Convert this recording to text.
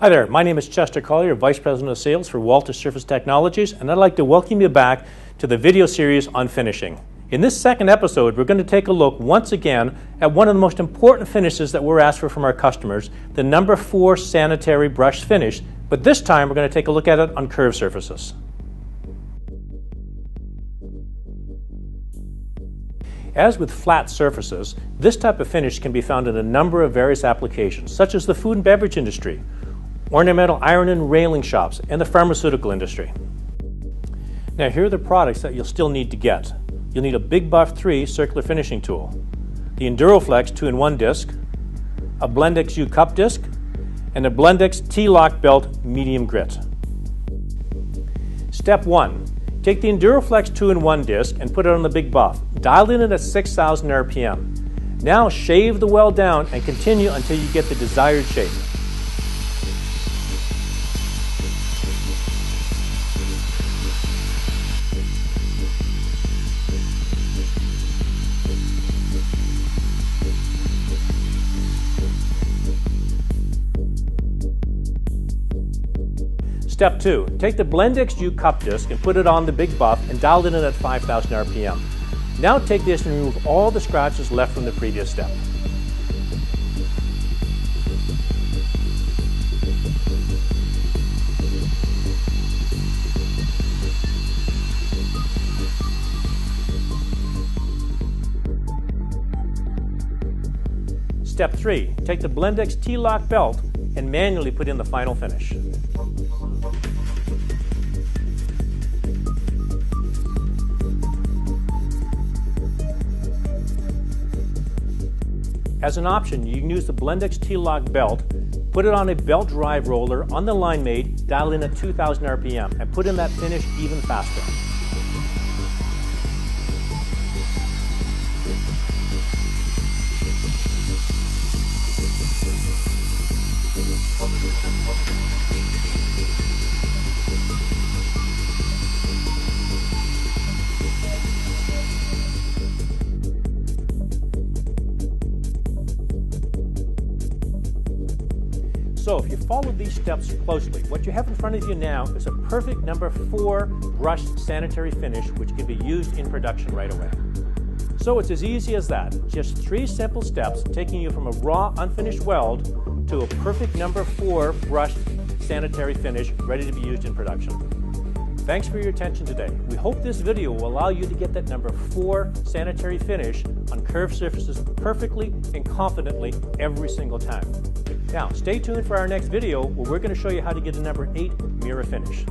Hi there, my name is Chester Collier, Vice President of Sales for Walter Surface Technologies, and I'd like to welcome you back to the video series on finishing. In this second episode, we're going to take a look once again at one of the most important finishes that we're asked for from our customers, the number four sanitary brush finish, but this time we're going to take a look at it on curved surfaces. As with flat surfaces, this type of finish can be found in a number of various applications, such as the food and beverage industry, ornamental iron and railing shops, and the pharmaceutical industry. Now here are the products that you'll still need to get. You'll need a Big Buff 3 circular finishing tool, the EnduroFlex 2-in-1 disc, a Blendex U cup disc, and a Blendex T-Lock belt medium grit. Step 1. Take the EnduroFlex 2-in-1 disc and put it on the Big Buff. Dial in at 6,000 RPM. Now shave the weld down and continue until you get the desired shape. Step 2. Take the Blendex U cup disc and put it on the Big Buff and dial it in at 5,000 RPM. Now take this and remove all the scratches left from the previous step. Step 3. Take the Blendex T-Lock belt and manually put in the final finish. As an option, you can use the Blendex T-Lock belt, put it on a belt drive roller on the Line-Mate, dial in at 2000 RPM, and put in that finish even faster. So if you follow these steps closely, what you have in front of you now is a perfect number four brushed sanitary finish which can be used in production right away. So it's as easy as that. Just three simple steps taking you from a raw unfinished weld to a perfect number four brushed sanitary finish ready to be used in production. Thanks for your attention today. We hope this video will allow you to get that number four sanitary finish on curved surfaces perfectly and confidently every single time. Now, stay tuned for our next video where we're going to show you how to get a number 8 mirror finish.